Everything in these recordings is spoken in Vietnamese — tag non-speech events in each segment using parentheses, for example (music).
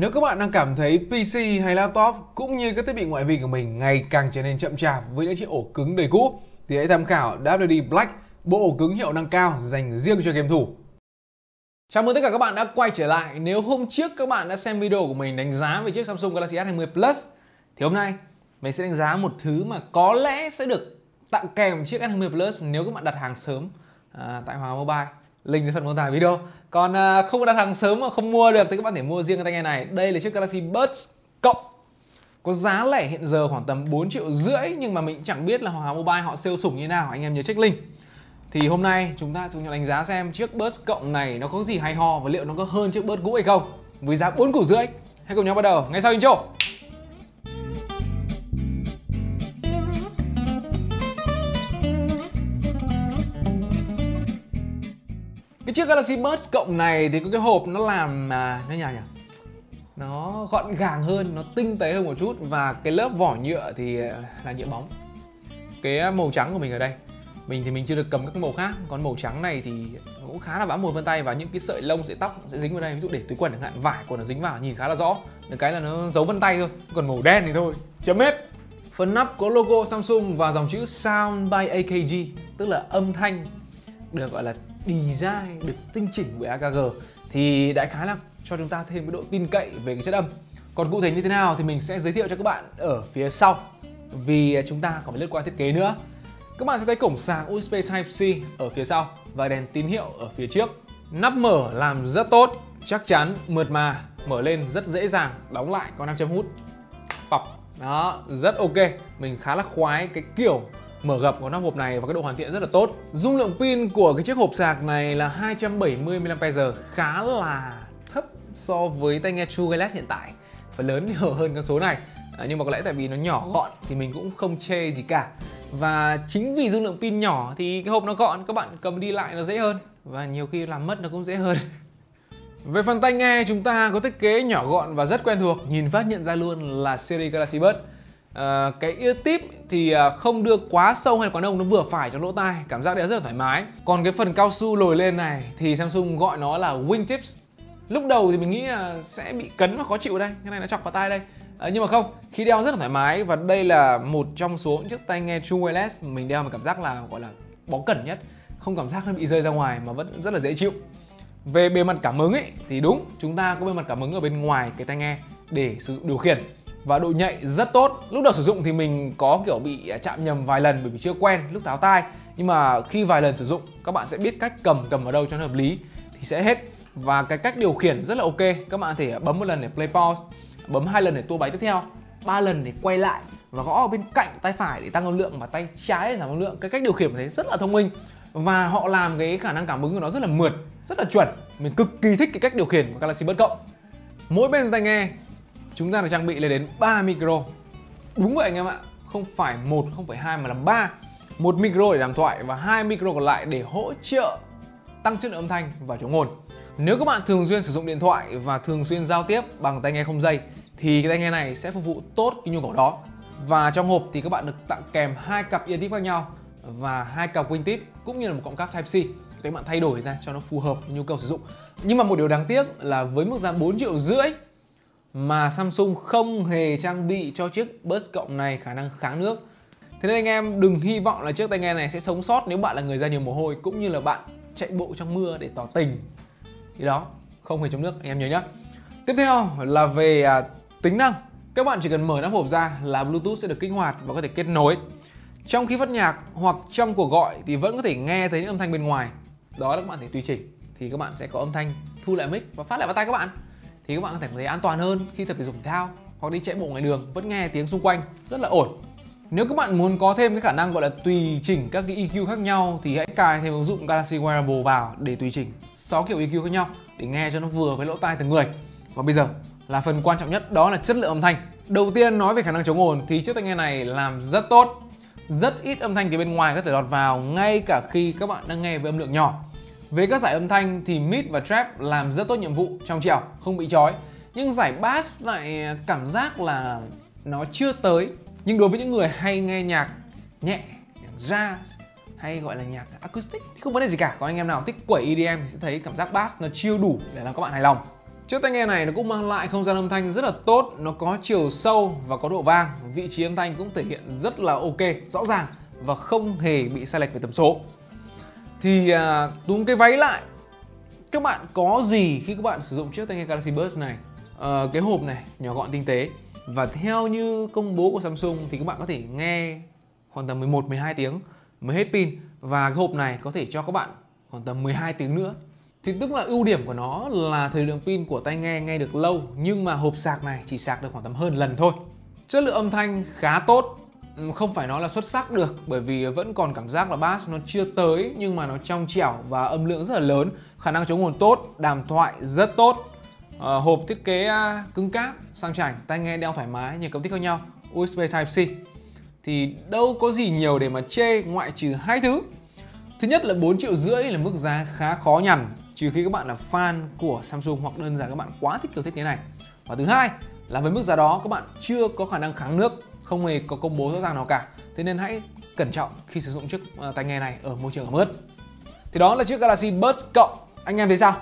Nếu các bạn đang cảm thấy PC hay laptop cũng như các thiết bị ngoại vi của mình ngày càng trở nên chậm chạp với những chiếc ổ cứng đầy cũ thì hãy tham khảo WD Black, bộ ổ cứng hiệu năng cao dành riêng cho game thủ. Chào mừng tất cả các bạn đã quay trở lại. Nếu hôm trước các bạn đã xem video của mình đánh giá về chiếc Samsung Galaxy S20 Plus thì hôm nay mình sẽ đánh giá một thứ mà có lẽ sẽ được tặng kèm chiếc S20 Plus nếu các bạn đặt hàng sớm à, tại Hòa Mobile link dưới phần mô tả video. Còn à, không đặt hàng sớm mà không mua được thì các bạn thể mua riêng cái tai nghe này. Đây là chiếc Galaxy Buds cộng. Có giá lẻ hiện giờ khoảng tầm 4 triệu rưỡi nhưng mà mình chẳng biết là Hòa Mobile họ sale sủng như nào. Anh em nhớ check link. Thì hôm nay chúng ta sẽ cùng nhau đánh giá xem chiếc Buds cộng này nó có gì hay ho và liệu nó có hơn chiếc Buds cũ hay không. Với giá 4 củ rưỡi. Hãy cùng nhau bắt đầu ngay sau intro. Cái chiếc Galaxy Buds cộng này thì có cái hộp nó làm à, nó nhà nhỉ? Nó gọn gàng hơn nó tinh tế hơn một chút. Và cái lớp vỏ nhựa thì à, là nhựa bóng. Cái à, màu trắng của mình ở đây. Mình thì mình chưa được cầm các màu khác. Còn màu trắng này thì cũng khá là bám mùi vân tay. Và những cái sợi lông sợi tóc sẽ dính vào đây. Ví dụ để túi quần chẳng hạn vải của nó dính vào nhìn khá là rõ. Được cái là nó giấu vân tay thôi còn màu đen thì thôi. Chấm hết. Phần nắp có logo Samsung và dòng chữ Sound by AKG tức là âm thanh được, gọi là, design, được tinh chỉnh bởi AKG thì đại khái là cho chúng ta thêm cái độ tin cậy về cái chất âm. Còn cụ thể như thế nào thì mình sẽ giới thiệu cho các bạn ở phía sau. Vì chúng ta còn phải lướt qua thiết kế nữa. Các bạn sẽ thấy cổng sạc USB Type-C ở phía sau và đèn tín hiệu ở phía trước. Nắp mở làm rất tốt, chắc chắn, mượt mà, mở lên rất dễ dàng, đóng lại có nam châm hút pọc. Đó, rất ok. Mình khá là khoái cái kiểu mở gập của nắp hộp này và cái độ hoàn thiện rất là tốt. Dung lượng pin của cái chiếc hộp sạc này là 270 mAh, khá là thấp so với tai nghe True Wireless hiện tại. Phải lớn nhiều hơn con số này. À, nhưng mà có lẽ tại vì nó nhỏ gọn thì mình cũng không chê gì cả. Và chính vì dung lượng pin nhỏ thì cái hộp nó gọn, các bạn cầm đi lại nó dễ hơn và nhiều khi làm mất nó cũng dễ hơn. (laughs) Về phần tai nghe chúng ta có thiết kế nhỏ gọn và rất quen thuộc, nhìn phát nhận ra luôn là series Galaxy Buds À, cái ear tip thì ờ, không đưa quá sâu hay quá nông nó vừa phải trong lỗ tai cảm giác đeo rất là thoải mái. Còn cái phần cao su lồi lên này thì Samsung gọi nó là wing tips. Lúc đầu thì mình nghĩ là sẽ bị cấn và khó chịu đây cái này nó chọc vào tai đây. À, nhưng mà không khi đeo rất là thoải mái và đây là một trong số những chiếc tai nghe True Wireless mình đeo mà cảm giác là gọi là bó cẩn nhất. Không cảm giác nó bị rơi ra ngoài mà vẫn rất là dễ chịu. Về bề mặt cảm ứng ấy thì đúng chúng ta có bề mặt cảm ứng ở bên ngoài cái tai nghe để sử dụng điều khiển và độ nhạy rất tốt. Lúc đầu sử dụng thì mình có kiểu bị à, chạm nhầm vài lần bởi vì chưa quen lúc tháo tai. Nhưng mà khi vài lần sử dụng, các bạn sẽ biết cách cầm cầm ở đâu cho nó hợp lý thì sẽ hết. Và cái cách điều khiển rất là ok. Các bạn thể bấm một lần để play pause, bấm hai lần để tua bài tiếp theo, ba lần để quay lại và gõ ở bên cạnh tay phải để tăng âm lượng và tay trái để giảm âm lượng. Cái cách điều khiển thấy rất là thông minh và họ làm cái khả năng cảm ứng của nó rất là mượt, rất là chuẩn. Mình cực kỳ thích cái cách điều khiển của Galaxy Buds cộng. Mỗi bên tai nghe chúng ta được trang bị lên đến 3 micro. Đúng vậy anh em ạ, không phải một, không phải hai mà là ba. Một micro để đàm thoại và hai micro còn lại để hỗ trợ tăng chất lượng âm thanh và chống ồn nếu các bạn thường xuyên sử dụng điện thoại và thường xuyên giao tiếp bằng tai nghe không dây, thì cái tai nghe này sẽ phục vụ tốt cái nhu cầu đó. Và trong hộp thì các bạn được tặng kèm hai cặp ear tip khác nhau và hai cặp wing tip cũng như là một cọng cáp Type C để bạn thay đổi ra cho nó phù hợp với nhu cầu sử dụng. Nhưng mà một điều đáng tiếc là với mức giá 4 triệu rưỡi mà Samsung không hề trang bị cho chiếc Buds cộng này khả năng kháng nước. Thế nên anh em đừng hy vọng là chiếc tai nghe này sẽ sống sót nếu bạn là người ra nhiều mồ hôi cũng như là bạn chạy bộ trong mưa để tỏ tình. Thì đó, không hề chống nước anh em nhớ nhé. Tiếp theo là về à, tính năng. Các bạn chỉ cần mở nắp hộp ra là Bluetooth sẽ được kích hoạt và có thể kết nối. Trong khi phát nhạc hoặc trong cuộc gọi thì vẫn có thể nghe thấy những âm thanh bên ngoài. Đó là các bạn thể tùy chỉnh thì các bạn sẽ có âm thanh thu lại mic và phát lại vào tay các bạn thì các bạn có thể thấy an toàn hơn khi tập thể dục thể thao hoặc đi chạy bộ ngoài đường, vẫn nghe tiếng xung quanh, rất là ổn nếu các bạn muốn có thêm cái khả năng, gọi là, tùy chỉnh các cái EQ khác nhau thì hãy cài thêm ứng dụng Galaxy Wearable vào để tùy chỉnh 6 kiểu EQ khác nhau để nghe cho nó vừa với lỗ tai từng người. Và bây giờ là phần quan trọng nhất, đó là chất lượng âm thanh. Đầu tiên nói về khả năng chống ồn thì chiếc tai nghe này làm rất tốt. Rất ít âm thanh từ bên ngoài có thể lọt vào, ngay cả khi các bạn đang nghe với âm lượng nhỏ. Về các giải âm thanh thì mid và trap làm rất tốt nhiệm vụ trong trẻo, không bị chói. Nhưng giải bass lại cảm giác là nó chưa tới. Nhưng đối với những người hay nghe nhạc nhẹ, nhạc jazz hay gọi là nhạc acoustic thì không vấn đề gì cả. Có anh em nào thích quẩy EDM thì sẽ thấy cảm giác bass nó chưa đủ để làm các bạn hài lòng. Chiếc tai nghe này nó cũng mang lại không gian âm thanh rất là tốt, nó có chiều sâu và có độ vang, vị trí âm thanh cũng thể hiện rất là ok, rõ ràng và không hề bị sai lệch về tần số. Thì à, túm cái váy lại, các bạn có gì khi các bạn sử dụng chiếc tai nghe Galaxy Buds này? À, cái hộp này nhỏ gọn tinh tế. Và theo như công bố của Samsung thì các bạn có thể nghe khoảng tầm 11 12 tiếng mới hết pin. Và cái hộp này có thể cho các bạn khoảng tầm 12 tiếng nữa. Thì tức là ưu điểm của nó là thời lượng pin của tai nghe nghe được lâu nhưng mà hộp sạc này chỉ sạc được khoảng tầm hơn lần thôi. Chất lượng âm thanh khá tốt, không phải nói là xuất sắc được bởi vì vẫn còn cảm giác là bass nó chưa tới nhưng mà nó trong trẻo và âm lượng rất là lớn, khả năng chống ồn tốt, đàm thoại rất tốt. À, hộp thiết kế cứng cáp, sang chảnh, tai nghe đeo thoải mái, nhiều cấu tích khác nhau, USB Type-C. Thì đâu có gì nhiều để mà chê ngoại trừ hai thứ. Thứ nhất là 4 triệu rưỡi là mức giá khá khó nhằn trừ khi các bạn là fan của Samsung hoặc đơn giản các bạn quá thích kiểu thiết kế này và thứ hai là với mức giá đó các bạn chưa có khả năng kháng nước không hề có công bố rõ ràng nào cả. Thế nên hãy cẩn trọng khi sử dụng chiếc ờ, tai nghe này ở môi trường ẩm ướt. Thì đó là chiếc Galaxy Buds cộng. Anh em thấy sao?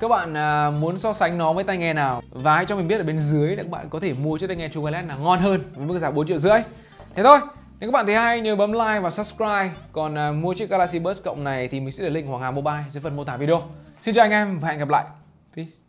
Các bạn à, muốn so sánh nó với tai nghe nào và hãy cho mình biết ở bên dưới để các bạn có thể mua chiếc tai nghe True Wireless nào ngon hơn với mức giá 4 triệu rưỡi. Thế thôi. Nếu các bạn thấy hay nhớ bấm like và subscribe. Còn uh, mua chiếc Galaxy Buds cộng này thì mình sẽ để link Hoàng Hà Mobile dưới phần mô tả video. Xin chào anh em và hẹn gặp lại. Peace.